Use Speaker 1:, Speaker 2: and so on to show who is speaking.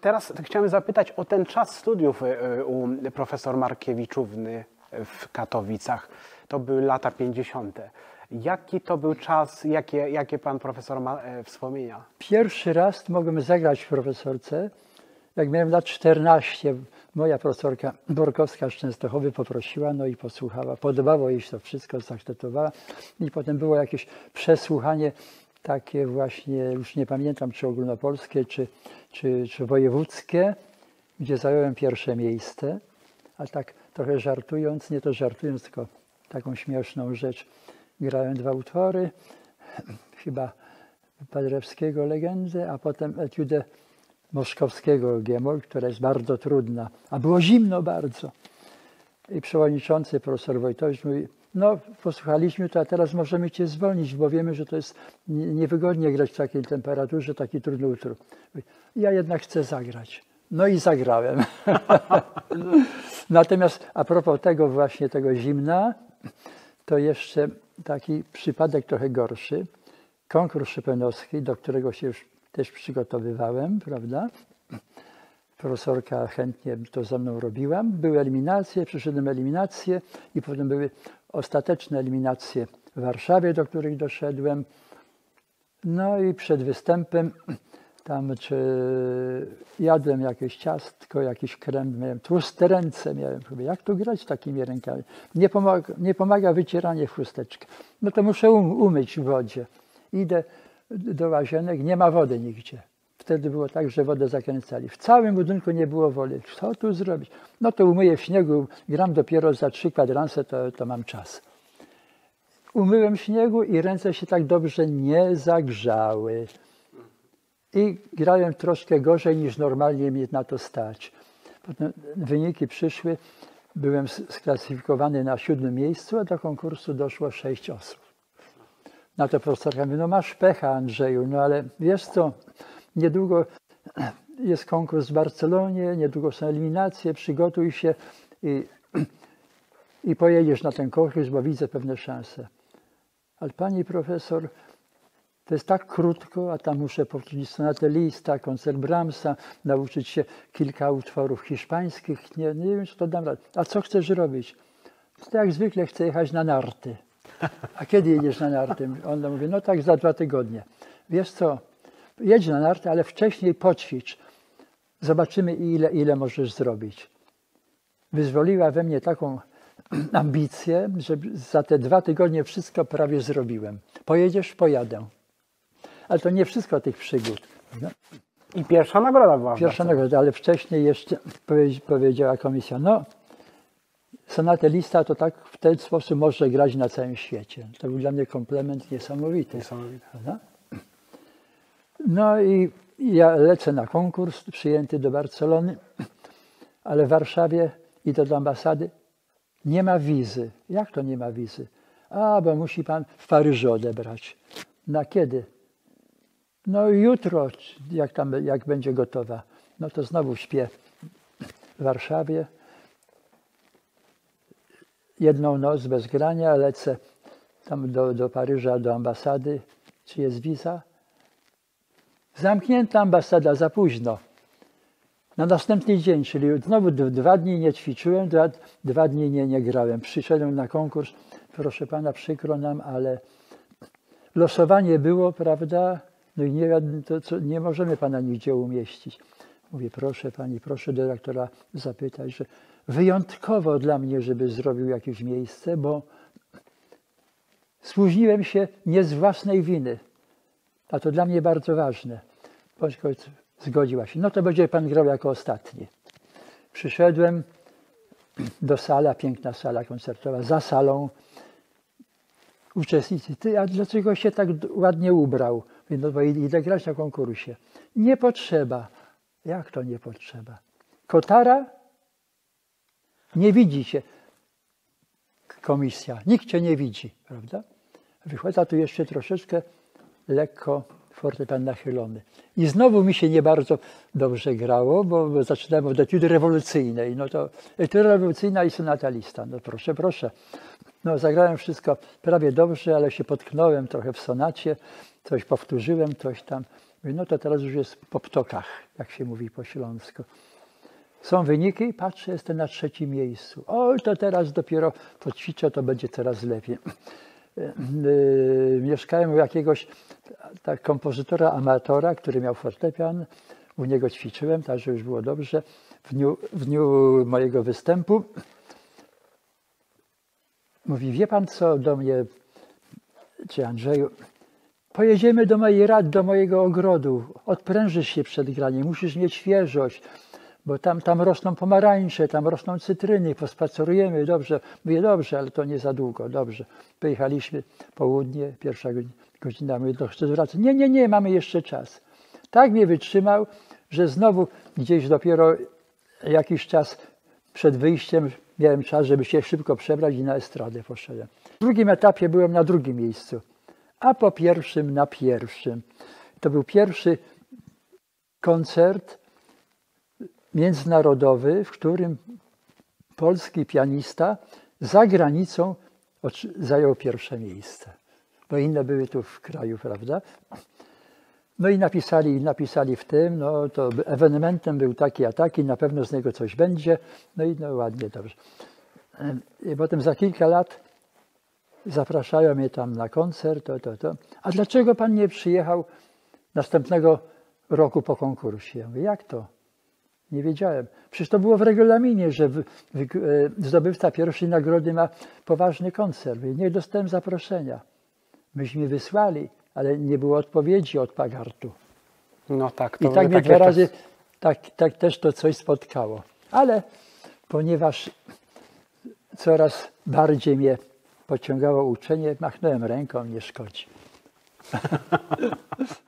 Speaker 1: Teraz chciałem zapytać o ten czas studiów y, u profesor Markiewiczówny w Katowicach. To były lata 50. Jaki to był czas, jakie, jakie pan profesor ma e, wspomnienia?
Speaker 2: Pierwszy raz mogłem zagrać w profesorce, jak miałem lat 14. Moja profesorka Borkowska z Częstochowy poprosiła, no i posłuchała. Podobało jej się to wszystko, zaakceptowała. I potem było jakieś przesłuchanie takie właśnie, już nie pamiętam, czy ogólnopolskie, czy, czy, czy wojewódzkie, gdzie zająłem pierwsze miejsce. A tak trochę żartując, nie to żartując, tylko taką śmieszną rzecz. Grałem dwa utwory, chyba Padrewskiego Legendę, a potem etiudę Moszkowskiego Giemol, która jest bardzo trudna, a było zimno bardzo. I przewodniczący profesor Wojtowicz mówi, no posłuchaliśmy to, a teraz możemy cię zwolnić, bo wiemy, że to jest niewygodnie grać w takiej temperaturze, taki trudny utwór. Ja jednak chcę zagrać. No i zagrałem. Natomiast a propos tego właśnie, tego zimna, to jeszcze taki przypadek trochę gorszy. Konkurs szypenowski, do którego się już też przygotowywałem, prawda? Profesorka chętnie to ze mną robiła. Były eliminacje, przyszedłem eliminacje i potem były ostateczne eliminacje w Warszawie, do których doszedłem. No i przed występem tam czy jadłem jakieś ciastko, jakiś krem, miałem tłuste ręce, miałem, jak tu grać takimi rękami? Nie pomaga, nie pomaga wycieranie w chusteczkę. No to muszę um, umyć w wodzie. Idę do łazienek, nie ma wody nigdzie. Wtedy było tak, że wodę zakręcali. W całym budynku nie było wody. Co tu zrobić? No to umyję w śniegu, gram dopiero za trzy kwadranse, to, to mam czas. Umyłem w śniegu i ręce się tak dobrze nie zagrzały. I grałem troszkę gorzej niż normalnie mi na to stać. Potem wyniki przyszły, byłem sklasyfikowany na siódmym miejscu, a do konkursu doszło sześć osób. Na to profesorka mówi, no masz pecha Andrzeju, no ale wiesz co, niedługo jest konkurs w Barcelonie, niedługo są eliminacje, przygotuj się i, i pojedziesz na ten konkurs, bo widzę pewne szanse. Ale pani profesor, to jest tak krótko, a tam muszę powtórzyć sonatę Lista, koncert Brahmsa, nauczyć się kilka utworów hiszpańskich. Nie, nie wiem, czy to dam radę. A co chcesz robić? To jak zwykle chcę jechać na narty. A kiedy jedziesz na narty? On mówi, no tak za dwa tygodnie. Wiesz co, jedź na narty, ale wcześniej poćwicz. Zobaczymy, ile, ile możesz zrobić. Wyzwoliła we mnie taką ambicję, że za te dwa tygodnie wszystko prawie zrobiłem. Pojedziesz? Pojadę. Ale to nie wszystko tych przygód. No.
Speaker 1: I pierwsza nagroda była.
Speaker 2: Pierwsza nagroda, ale wcześniej jeszcze powiedziała komisja, no sonatę Lista to tak w ten sposób może grać na całym świecie. To był dla mnie komplement niesamowity.
Speaker 1: Niesamowite.
Speaker 2: Prawda? No i ja lecę na konkurs, przyjęty do Barcelony, ale w Warszawie idę do ambasady. Nie ma wizy. Jak to nie ma wizy? A, bo musi pan w Paryżu odebrać. Na kiedy? No jutro, jak, tam, jak będzie gotowa. No to znowu śpię w Warszawie. Jedną noc bez grania, lecę tam do, do Paryża, do ambasady. Czy jest wiza? Zamknięta ambasada za późno. Na następny dzień, czyli znowu dwa dni nie ćwiczyłem, dwa, dwa dni nie, nie grałem. Przyszedłem na konkurs. Proszę pana, przykro nam, ale losowanie było, prawda? No i nie, to, co, nie możemy pana nigdzie umieścić. Mówię, proszę pani, proszę dyrektora zapytać, że wyjątkowo dla mnie, żeby zrobił jakieś miejsce, bo spóźniłem się nie z własnej winy. A to dla mnie bardzo ważne. Bądź zgodziła się. No to będzie pan grał jako ostatni. Przyszedłem do sala, piękna sala koncertowa, za salą. Uczestnicy, ty, a dlaczego się tak ładnie ubrał? No bo idę grać na konkursie. Nie potrzeba. Jak to nie potrzeba? Kotara nie widzi się komisja. Nikt cię nie widzi, prawda? Wychodzi tu jeszcze troszeczkę lekko fortepian nachylony. I znowu mi się nie bardzo dobrze grało, bo zaczynałem od etiudy rewolucyjnej. No to etuda rewolucyjna i sonatalista. No proszę, proszę. No, zagrałem wszystko prawie dobrze, ale się potknąłem trochę w sonacie, coś powtórzyłem, coś tam. No to teraz już jest po ptokach, jak się mówi po śląsku. Są wyniki, patrzę, jestem na trzecim miejscu. Oj, to teraz dopiero poćwiczę, to będzie coraz lepiej. Yy, Mieszkałem u jakiegoś tak, kompozytora amatora, który miał fortepian. U niego ćwiczyłem, także już było dobrze. W dniu, w dniu mojego występu mówi, wie pan co do mnie, czy Andrzeju, pojedziemy do mojej rad, do mojego ogrodu, odprężysz się przed graniem, musisz mieć świeżość, bo tam, tam rosną pomarańcze, tam rosną cytryny, pospacerujemy, dobrze. Mówię, dobrze, ale to nie za długo, dobrze. Pojechaliśmy, południe, pierwsza godzi- godzina, mówię, to chcesz wracać? Nie, nie, nie, mamy jeszcze czas. Tak mnie wytrzymał, że znowu gdzieś dopiero jakiś czas przed wyjściem miałem czas, żeby się szybko przebrać i na estradę poszedłem. W drugim etapie byłem na drugim miejscu, a po pierwszym na pierwszym. To był pierwszy koncert międzynarodowy, w którym polski pianista za granicą zajął pierwsze miejsce, bo inne były tu w kraju, prawda? No i napisali, napisali w tym, no to ewenementem był taki a taki, na pewno z niego coś będzie, no i no ładnie, dobrze. I potem za kilka lat zapraszają mnie tam na koncert, to, to, to. A dlaczego pan nie przyjechał następnego roku po konkursie? Ja mówię, jak to? Nie wiedziałem. Przecież to było w regulaminie, że wy- wy- e, zdobywca pierwszej nagrody ma poważny koncert. Nie dostałem zaproszenia. Myśmy wysłali, ale nie było odpowiedzi od Pagartu.
Speaker 1: No tak,
Speaker 2: I
Speaker 1: to
Speaker 2: tak mnie dwa razy, tak, tak też to coś spotkało. Ale ponieważ coraz bardziej mnie pociągało uczenie, machnąłem ręką, nie szkodzi.